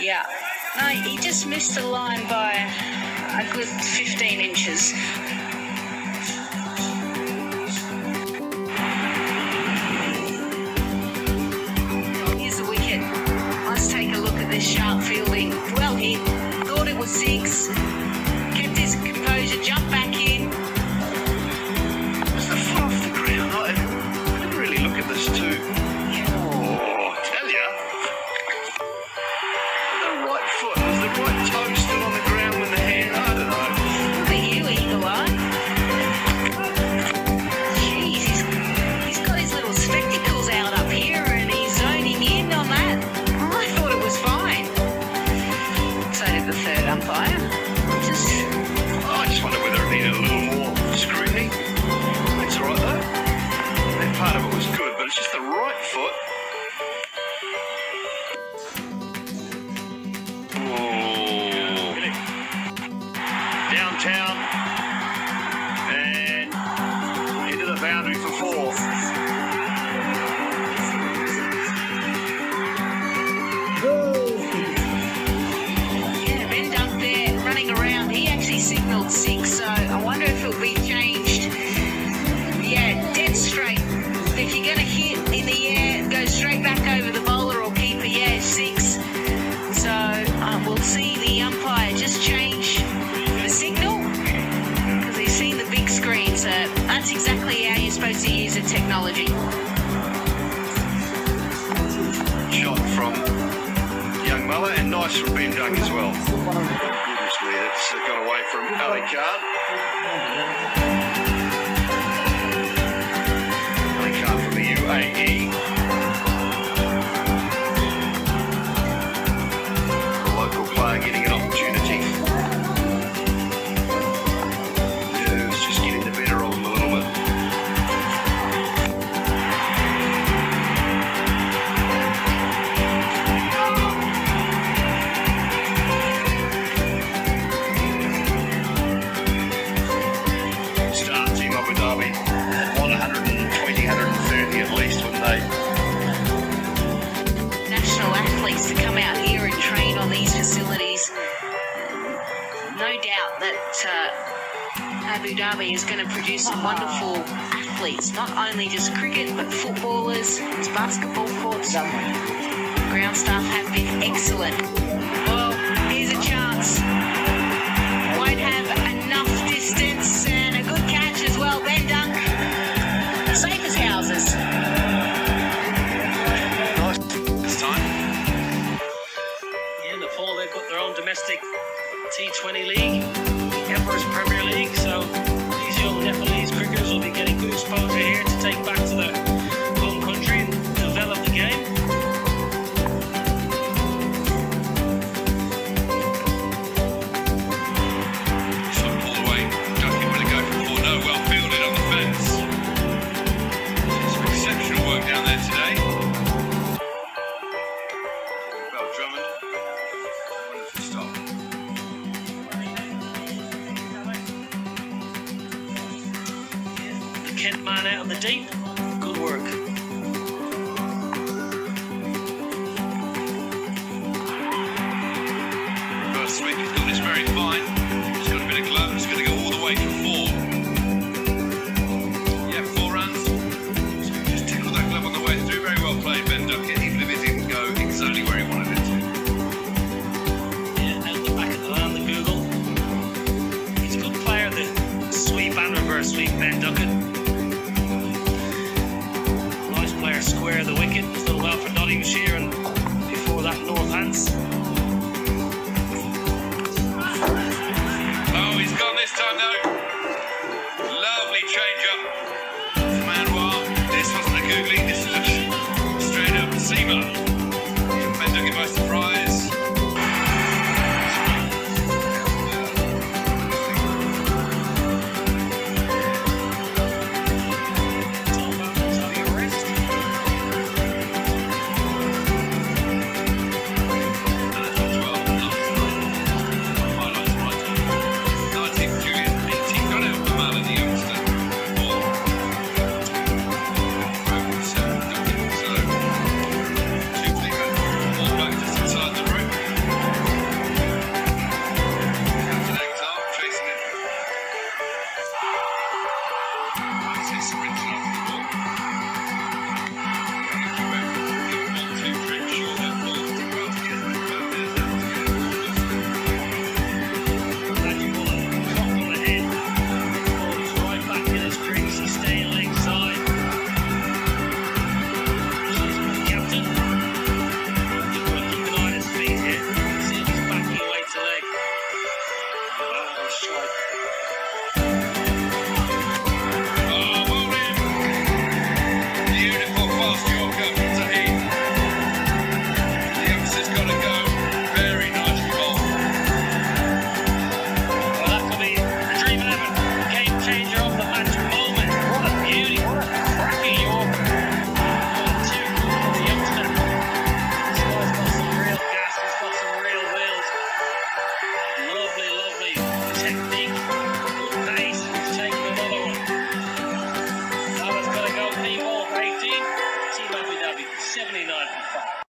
Yeah. No, he just missed the line by a good 15 inches. Here's the wicket. Let's take a look at this sharp fielding. Well hit. Thought it was six. Kept his composure. Jumped back. the Third Umpire. Just, oh, I just wonder whether it needed a little more scrutiny. It's all right, though. That part of it was good, but it's just the right foot disease and technology. Shot from young Malla and nice from Ben Dunk as well. Obviously, that's got away from Ali Khan. Ali Card from the UAE. that uh, Abu Dhabi is going to produce some wonderful athletes, not only just cricket, but footballers, it's basketball courts. Ground staff have been excellent. Kent man out on the deep. Good work. first week, Ben Duckett. Nice player square the wicket, Still well for Nottinghamshire and before that Northants.